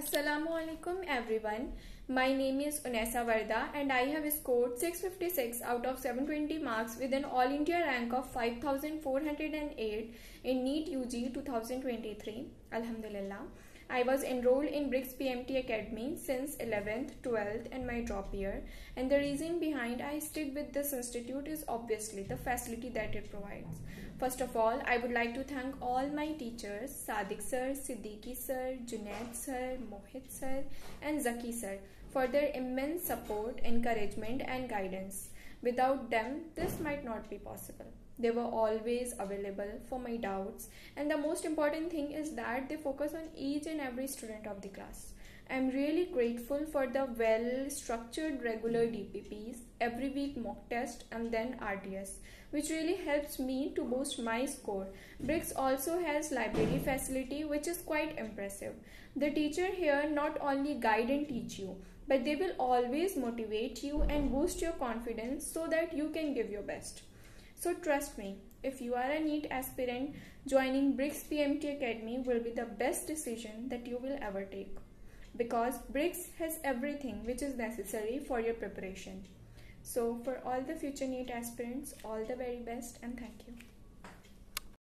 Assalamu alaikum everyone. My name is Onaisa Varda and I have scored 656 out of 720 marks with an All India rank of 5408 in NEET UG 2023. Alhamdulillah. I was enrolled in BRIX PMT Academy since 11th, 12th and my drop year and the reason behind I stick with this institute is obviously the facility that it provides. First of all, I would like to thank all my teachers Sadique sir, Siddiqui sir, Junaid sir, Mohit sir and Zaki sir for their immense support, encouragement and guidance. Without them, this might not be possible. They were always available for my doubts, and the most important thing is that they focus on each and every student of the class. I'm really grateful for the well structured regular DPPs, every week mock test, and then RTS, which really helps me to boost my score. BRIX also has library facility, which is quite impressive. The teacher here not only guide and teach you, but they will always motivate you and boost your confidence so that you can give your best. So trust me, if you are a NEET aspirant, joining BRIX PMT Academy will be the best decision that you will ever take. Because BRIX has everything which is necessary for your preparation. So for all the future NEET aspirants, all the very best and thank you.